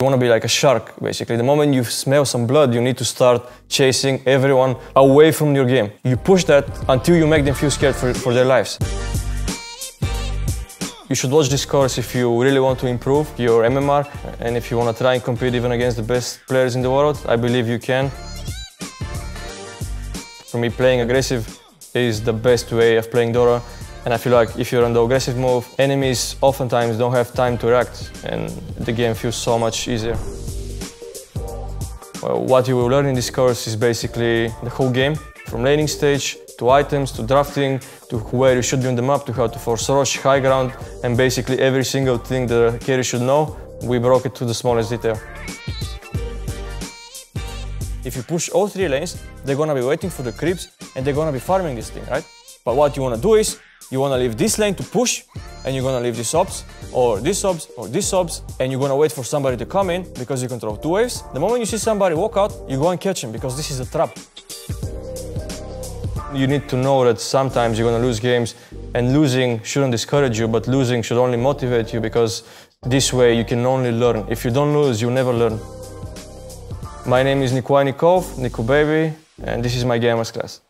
You want to be like a shark, basically. The moment you smell some blood, you need to start chasing everyone away from your game. You push that until you make them feel scared for, for their lives. You should watch this course if you really want to improve your MMR and if you want to try and compete even against the best players in the world. I believe you can. For me, playing aggressive is the best way of playing Dota. And I feel like if you're on the aggressive move, enemies oftentimes don't have time to react and the game feels so much easier. Well, what you will learn in this course is basically the whole game, from laning stage to items, to drafting, to where you should be on the map, to how to force rush, high ground, and basically every single thing the carry should know, we broke it to the smallest detail. If you push all three lanes, they're gonna be waiting for the creeps and they're gonna be farming this thing, right? But what you wanna do is, you wanna leave this lane to push, and you're gonna leave this ops, or this ops, or this ops, and you're gonna wait for somebody to come in because you can throw two waves. The moment you see somebody walk out, you go and catch him because this is a trap. You need to know that sometimes you're gonna lose games, and losing shouldn't discourage you, but losing should only motivate you because this way you can only learn. If you don't lose, you never learn. My name is Nikoy Nikov, Nikobaby, and this is my GamerzClass.